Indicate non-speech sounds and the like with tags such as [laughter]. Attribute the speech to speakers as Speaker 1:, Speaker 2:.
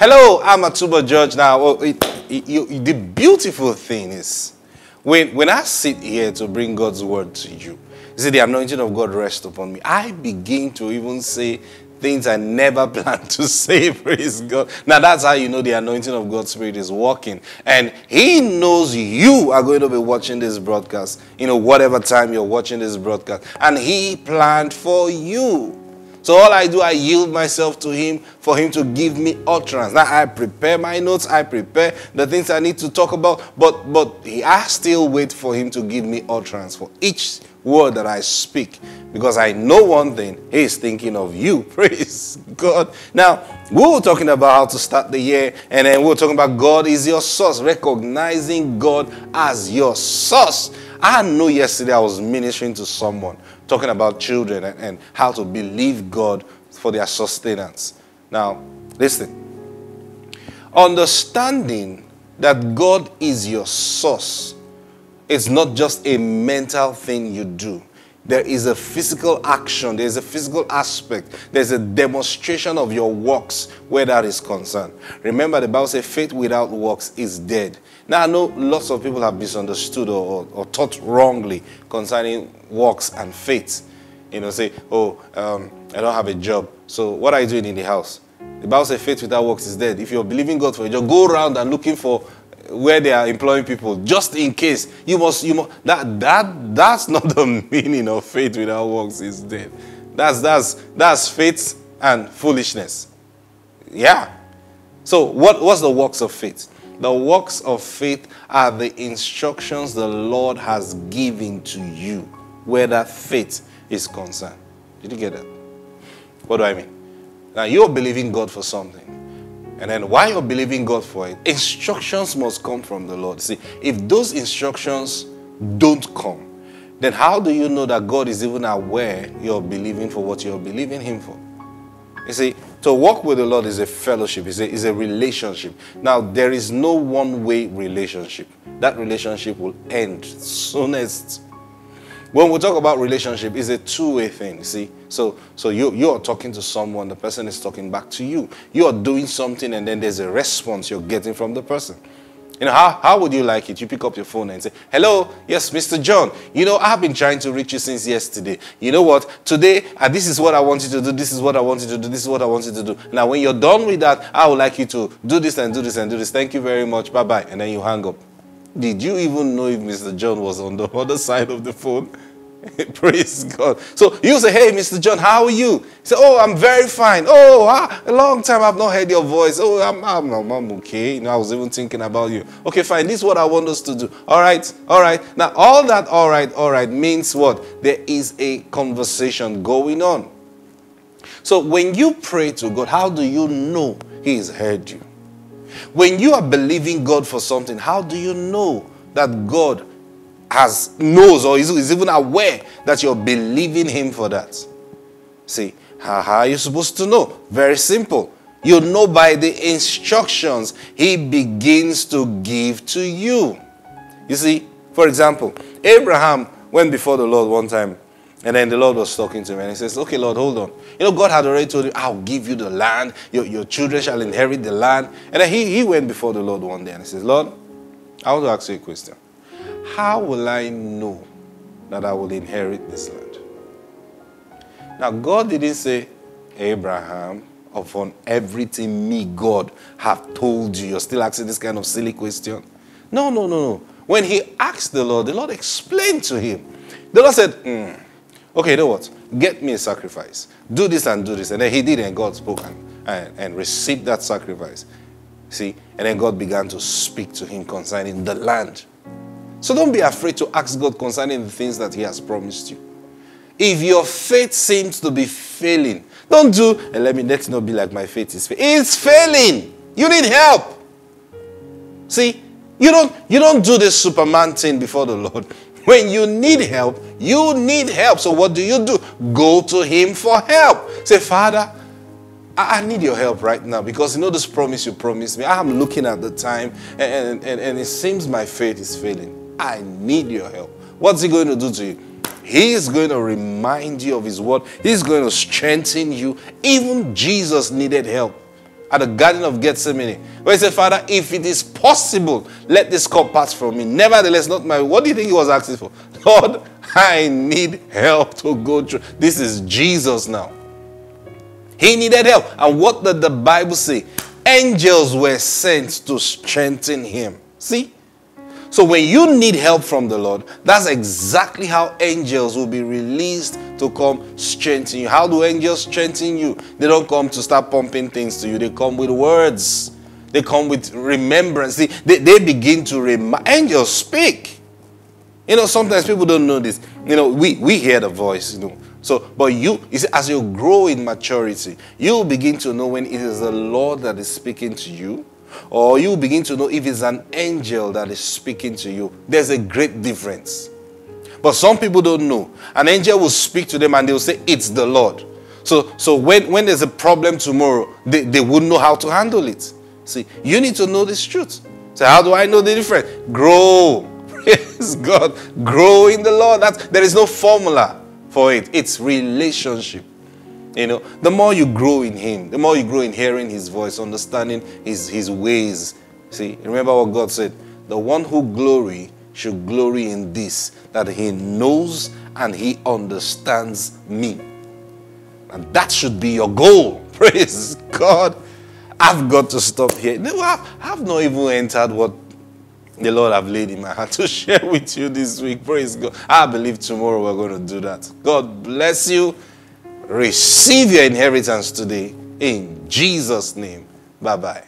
Speaker 1: Hello, I'm Atubo George. Now, it, it, it, the beautiful thing is, when, when I sit here to bring God's word to you, you see, the anointing of God rests upon me. I begin to even say things I never [laughs] planned to say. [laughs] Praise God. Now that's how you know the anointing of God's Spirit is working. And He knows you are going to be watching this broadcast, you know, whatever time you're watching this broadcast. And He planned for you. So all I do, I yield myself to Him for Him to give me utterance. Now I prepare my notes, I prepare the things I need to talk about, but but I still wait for Him to give me utterance for each word that I speak because I know one thing He's thinking of you. [laughs] Praise God. Now, we were talking about how to start the year, and then we were talking about God is your source, recognizing God as your source. I know yesterday I was ministering to someone talking about children and, and how to believe God for their sustenance. Now, listen. Understanding that God is your source is not just a mental thing you do. There is a physical action, there's a physical aspect, there's a demonstration of your works where that is concerned. Remember, the Bible says faith without works is dead. Now, I know lots of people have misunderstood or, or, or taught wrongly concerning works and faith. You know, say, oh, um, I don't have a job. So, what are you doing in the house? The Bible says faith without works is dead. If you're believing God for a job, go around and looking for where they are employing people just in case. You must you must that that that's not the [laughs] meaning of faith without works is dead. That's that's that's faith and foolishness. Yeah. So what what's the works of faith? The works of faith are the instructions the lord has given to you where that faith is concerned. Did you get that? What do i mean? Now you're believing god for something and then while you're believing God for it, instructions must come from the Lord. See, if those instructions don't come, then how do you know that God is even aware you're believing for what you're believing Him for? You see, to walk with the Lord is a fellowship, is a, a relationship. Now, there is no one way relationship. That relationship will end soonest when we talk about relationship, it's a two-way thing, see? So, so you, you're talking to someone, the person is talking back to you. You're doing something and then there's a response you're getting from the person. You know, how, how would you like it? You pick up your phone and say, hello, yes, Mr. John. You know, I've been trying to reach you since yesterday. You know what? Today, uh, this is what I want you to do. This is what I want you to do. This is what I want you to do. Now, when you're done with that, I would like you to do this and do this and do this. Thank you very much. Bye-bye. And then you hang up. Did you even know if Mr. John was on the [laughs] other side of the phone? [laughs] Praise God. So you say, Hey, Mr. John, how are you? He Say, Oh, I'm very fine. Oh, ah, a long time I've not heard your voice. Oh, I'm, I'm, I'm okay. You know, I was even thinking about you. Okay, fine. This is what I want us to do. All right, all right. Now, all that, all right, all right, means what? There is a conversation going on. So when you pray to God, how do you know He has heard you? When you are believing God for something, how do you know that God has knows or is, is even aware that you're believing Him for that? See, how, how are you supposed to know? Very simple. You know by the instructions He begins to give to you. You see, for example, Abraham went before the Lord one time and then the Lord was talking to him and he says, Okay, Lord, hold on. You know, God had already told him, I'll give you the land. Your, your children shall inherit the land. And then he, he went before the Lord one day and he says, Lord, I want to ask you a question. How will I know that I will inherit this land? Now, God didn't say, Abraham, upon everything me, God, have told you. You're still asking this kind of silly question? No, no, no, no. When he asked the Lord, the Lord explained to him. The Lord said, mm, Okay, you know what? Get me a sacrifice. Do this and do this. And then he did, and God spoke and, and, and received that sacrifice. See? And then God began to speak to him concerning the land. So don't be afraid to ask God concerning the things that He has promised you. If your faith seems to be failing, don't do, and let me let not be like my faith is failing. It's failing. You need help. See, you don't you don't do the Superman thing before the Lord. [laughs] When you need help, you need help. So what do you do? Go to Him for help. Say, Father, I, need your help right now because you know this promise you promised me. I'm looking at the time and, and, and it seems my faith is failing. I need your help. What's He going to do to you? He is going to remind you of His word. He's going to strengthen you. Even Jesus needed help. at the Garden of Gethsemane, where he said, Father, if it is possible, let this cup pass from me. Nevertheless, not my What do you think he was asking for? [laughs] Lord, I need help to go through. This is Jesus now. He needed help. And what did the Bible say? Angels were sent to strengthen him. See? So when you need help from the Lord, that's exactly how angels will be released to come strengthen you. How do angels strengthen you? They don't come to start pumping things to you. They come with words. They come with remembrance. They, they, they begin to remind. Angels speak. You know, sometimes people don't know this. You know, we, we hear the voice, you know. So, but you, you see, as you grow in maturity, you begin to know when it is the Lord that is speaking to you or you begin to know if it's an angel that is speaking to you. There's a great difference. But some people don't know. An angel will speak to them and they'll say, It's the Lord. So, so when, when there's a problem tomorrow, they, they wouldn't know how to handle it. See, you need to know this truth. So, how do I know the difference? Grow. [laughs] Praise God. Grow in the Lord. That's, there is no formula for it, it's relationship. You know, the more you grow in Him, the more you grow in hearing His voice, understanding His, his ways. See, remember what God said the one who glory should glory in this, that He knows and He understands me. And that should be your goal. [laughs] Praise God. I've got to stop here. No, I've, I've not even entered what the Lord have laid in my heart [laughs] to share with you this week. Praise God. I believe tomorrow we're going to do that. God bless you. Receive your inheritance today in Jesus' name. Bye bye.